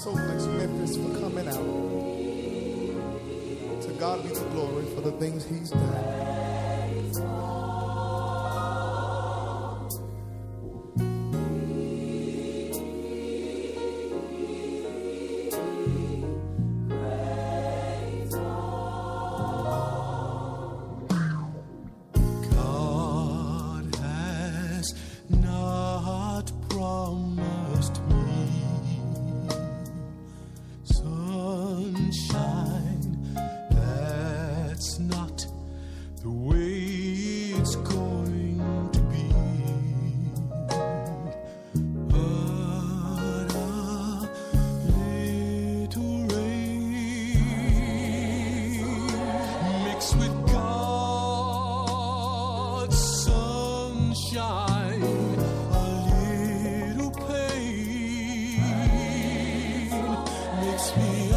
so much, Memphis, for coming out. To God be the glory for the things He's done. Sunshine. That's not the way it's going to be. But a little rain mixed with God's sunshine, a little pain makes me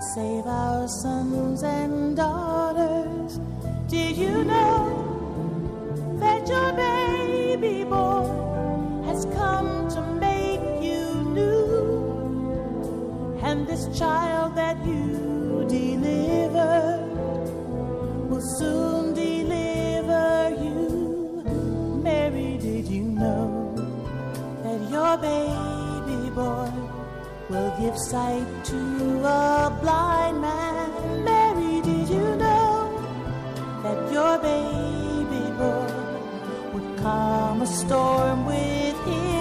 save our sons and daughters? Did you know that your baby boy has come to make you new? And this child that you deliver will soon deliver you. Mary, did you know that your baby will give sight to a blind man? Mary, did you know that your baby boy would calm a storm with his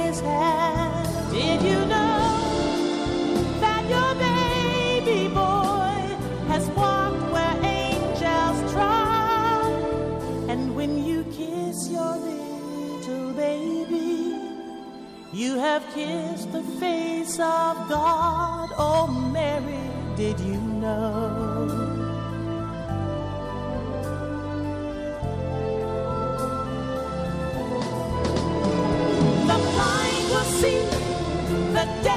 you have kissed the face of God. Oh, Mary, did you know? The blind will see, the deaf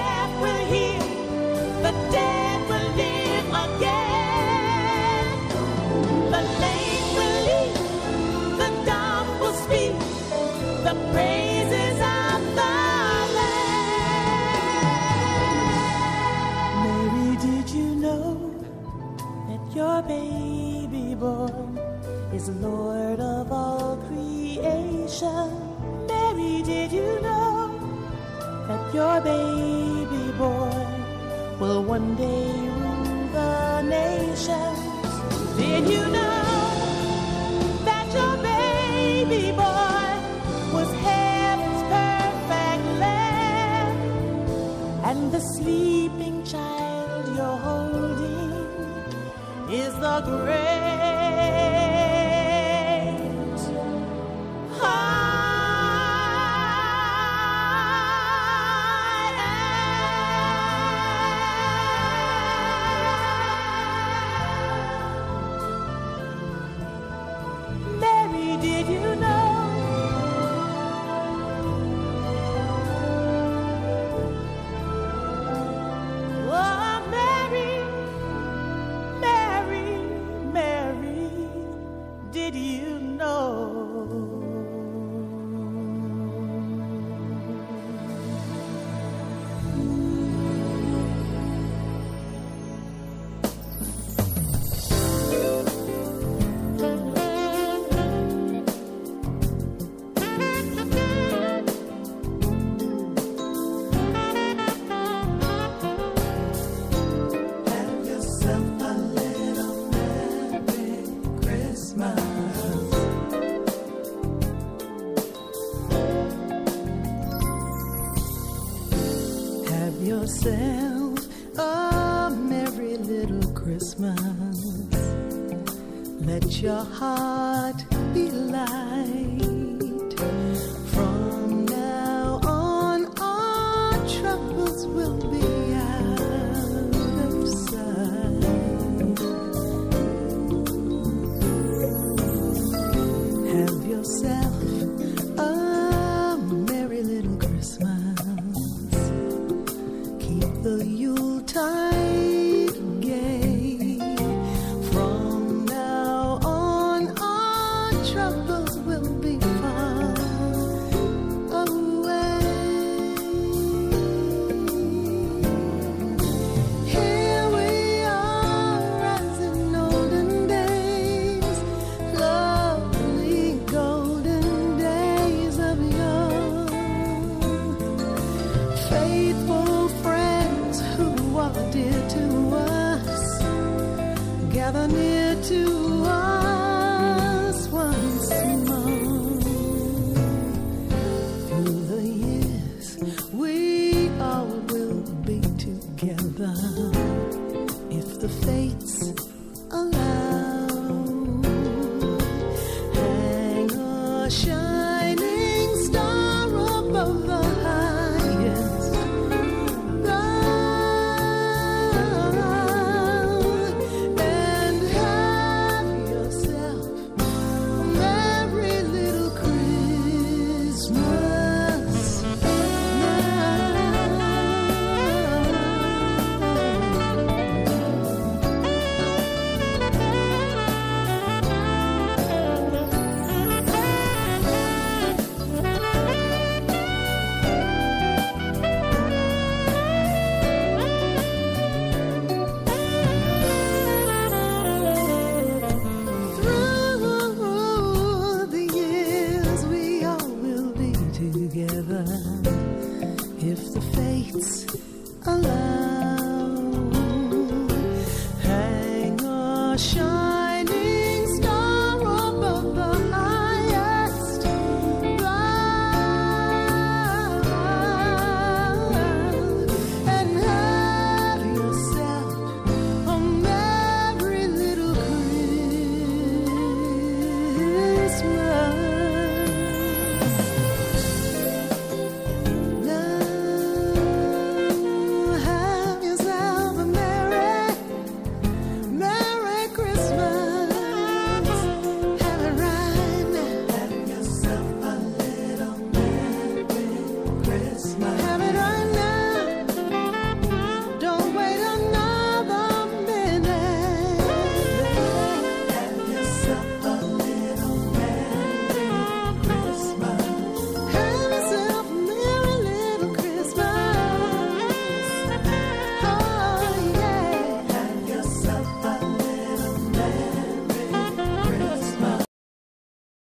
the sleeping child you're holding is the great Let your heart be light. From now on, our troubles will be out of sight. Have yourself rather near to